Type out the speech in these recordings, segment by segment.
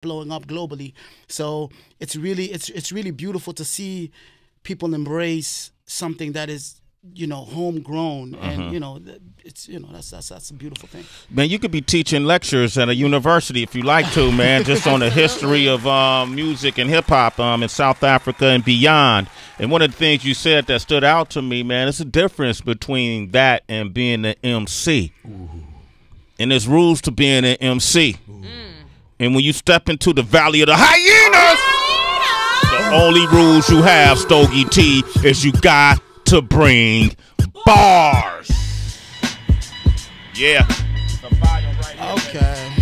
blowing up globally. So it's really it's it's really beautiful to see people embrace something that is you know homegrown and you know it's you know that's that's that's a beautiful thing. Man, you could be teaching lectures at a university if you like to, man, just on the history of um, music and hip hop um, in South Africa and beyond. And one of the things you said that stood out to me, man, it's a difference between that and being an MC. And there's rules to being an MC. And when you step into the valley of the hyenas, the only rules you have, Stogie T, is you got to bring bars. Yeah. Okay.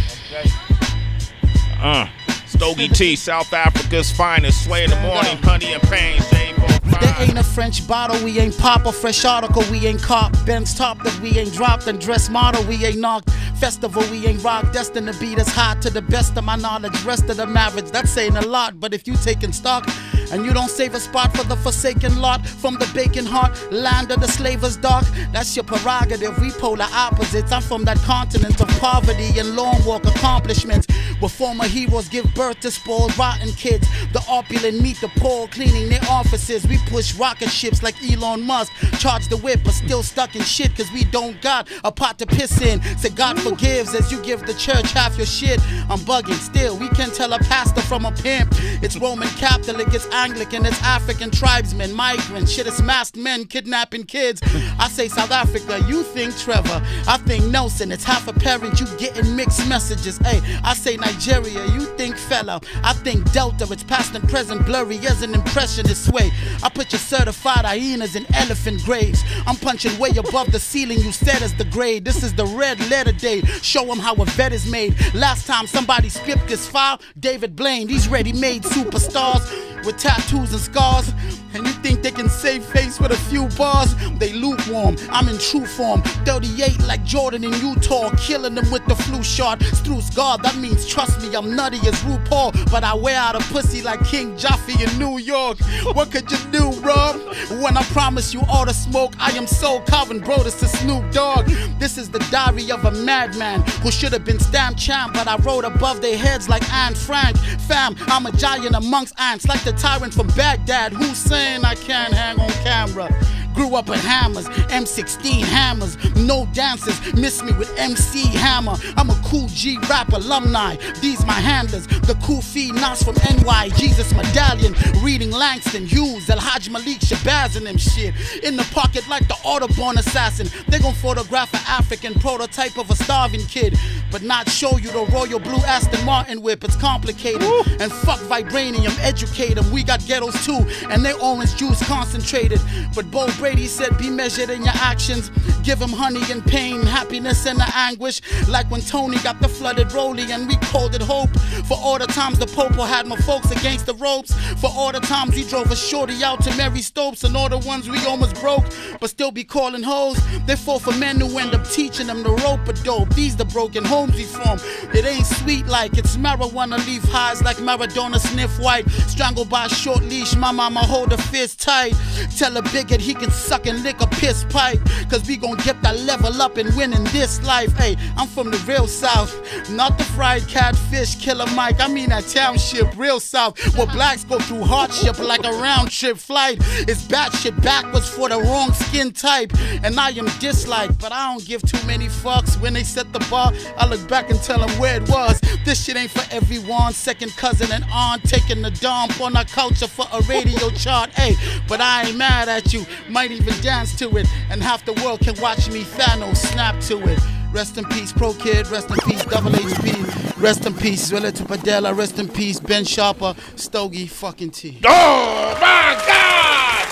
Uh, Stogie T, South Africa's finest. Sway in the morning, honey and pain. Shade There ain't a French bottle, we ain't pop a fresh article, we ain't cop. Benz top that we ain't dropped, and dress model, we ain't knocked. Festival, we ain't rock, destined to beat us hot to the best of my knowledge. Rest of the average, that's saying a lot, but if you taking stock and you don't save a spot for the forsaken lot from the bacon heart, land of the slavers dark, that's your prerogative. We polar opposites. I'm from that continent of poverty and long walk accomplishments, where former heroes give birth to spoiled, rotten kids. The opulent meet the poor, cleaning their offices. We push rocket ships like Elon Musk, charge the whip, but still stuck in shit because we don't got a pot to piss in. Say God forgives as you give the church half your shit. I'm bugging still. We can tell a pastor from a pimp. It's Roman Catholic, it's Anglican, it's African tribesmen, migrants, shit, it's masked men kidnapping kids. I say South Africa, you think Trevor. I think Nelson, it's half a parent, you getting mixed messages. Hey, I say Nigeria, you think Fela. I think Delta, it's past and present, blurry as an impressionist way. I put your certified hyenas in elephant graves. I'm punching way above the ceiling you said is the grade. This is the red letter day. Show them how a vet is made. Last time somebody skipped this file, David Blaine. These ready-made superstars with tattoos and scars. And you think they can save face with a few bars? They lukewarm. I'm in true form. 38 like Jordan in Utah, killing them with the flu shot. Struce God, that means trust me, I'm nutty as RuPaul. But I wear out a pussy like King Jaffe in New York. What could you do, bro? When I promise you all the smoke, I am so Calvin Broadus to Snoop Dogg. This is the diary of a madman who should have been stamped champ, but I wrote above their heads like Anne Frank. Fam, I'm a giant amongst ants, like the tyrant from Baghdad. Who's saying I can't hang on camera? Grew up with hammers, M16 hammers, no dancers. miss me with MC Hammer. I'm a Kool G Rap alumni, these my handlers. The cool fee Nas from NY, Jesus Medallion, reading Langston Hughes, El Haj Malik Shabazz and them shit. In the pocket like the Audubon assassin. They gon' photograph an African prototype of a starving kid, but not show you the royal blue Aston Martin whip. It's complicated. And fuck vibranium, educate 'em. We got ghettos too, and they orange juice concentrated. But Bo Brady said, be measured in your actions. Give him honey and pain, happiness and the anguish. Like when Tony got the flooded rollie and we called it hope. For all the times the Popo had my folks against the ropes. For all the times we drove a shorty out to Marie Stopes and all the ones we almost broke, but still be calling hoes. They fall for men who end up teaching them the rope a dope. These the broken homes we from. It ain't sweet like it's marijuana leaf highs like Maradona sniff white. Strangled by a short leash, my mama hold a fist tight. Tell a bigot he can suck and lick a piss pipe. Cause we gon' get that level up and win in this life. Hey, I'm from the real south, not the fried catfish killer Mike. I mean that township, real south, where blacks go through hardship like a round trip flight. It's batshit backwards for the wrong skin type. And I am disliked, but I don't give too many fucks. When they set the bar, I look back and tell them where it was. This shit ain't for everyone. Second cousin and aunt taking the dump on our culture for a radio chart. Hey, but I ain't mad at you. Might even dance to it. And half the world can watch me Thanos snap to it. Rest in peace, Pro Kid. Rest in peace, Double HP. Rest in peace, Relative Padella. Rest in peace, Ben Sharpa, Stogie, fucking T. Oh my God!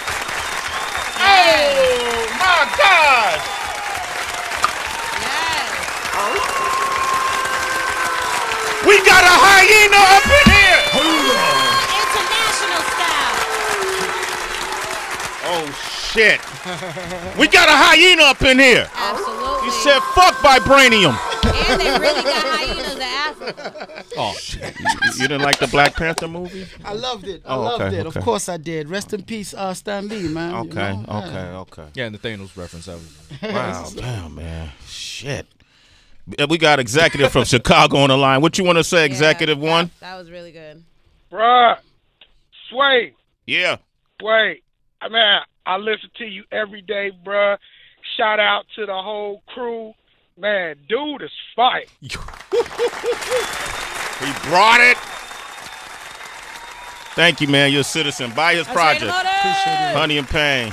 Oh my God! We got a hyena up in here! International style. Oh shit! We got a hyena up in here! Absolutely. You said fuck vibranium! and they really got hyenas in Africa. Oh shit! You, you didn't like the Black Panther movie? I loved it. I Oh, loved okay, it. okay. Of course I did. Rest in peace, uh, Stan Lee, man. you Okay, know? okay, Yeah. okay. Yeah, and the Thanos reference. That was Wow, damn man, shit. We got executive from Chicago on the line. What you want to say, executive Yeah, one? That, that was really good. Bruh, Sway, Yeah. Sway. I mean, I listen to you every day, bruh. Shout out to the whole crew. Man, dude is fine. He brought it. Thank you, man. You're a citizen. Buy his project. Appreciate it. Honey and Pain.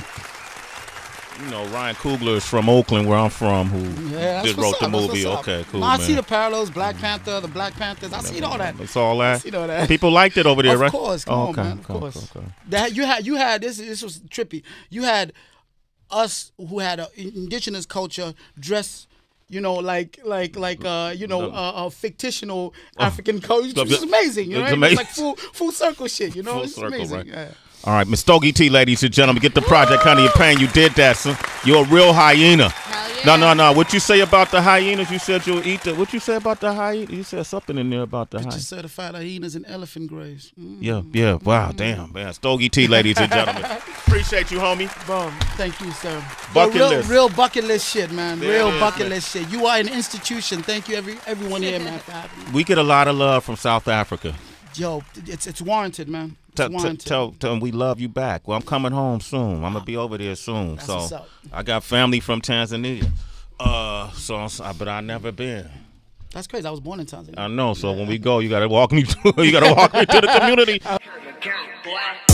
You know, Ryan Coogler is from Oakland, where I'm from, who Yeah, that's did what's wrote the up, that's movie. Okay, cool, No, I man. see the parallels. Black Panther, the Black Panthers. I see all that. It's all that. I see all that. People liked it over there, of right? Of course, come Oh, on, okay, man. Of course. okay, course. okay. That you had, you had this. This was trippy. You had us who had an indigenous culture dress. You know, like like like uh, you know, uh, uh fictional African culture. Which is amazing. You know, It's right? amazing. It's like full full circle shit. You know, Full it's circle, amazing. right. Yeah. All right, Miss Stogie T, ladies and gentlemen, get the project, Honey and Pain. You did that, son. You're a real hyena. No, no, no. What you say about the hyenas? You said you'll eat the. What you say about the hyena? You said something in there about the hyena. Just certified hyenas and elephant graves. Mm. Yeah, yeah. Wow, damn, man. Stogie T, ladies and gentlemen. Appreciate you, homie. Boom. Thank you, sir. Bucket real, list. real bucket list shit, man. There real is, bucket man. list shit. You are an institution. Thank you, every everyone here, man. We get a lot of love from South Africa. Yo, it's it's warranted, man. It's Tell, tell, tell, tell them we love you back. Well, I'm coming home soon. I'm gonna be over there soon. That's so up. I got family from Tanzania. Uh, so but I never been. That's crazy. I was born in Tanzania. I know. So when we go, you gotta walk me. To, you gotta walk me to the community. Gang.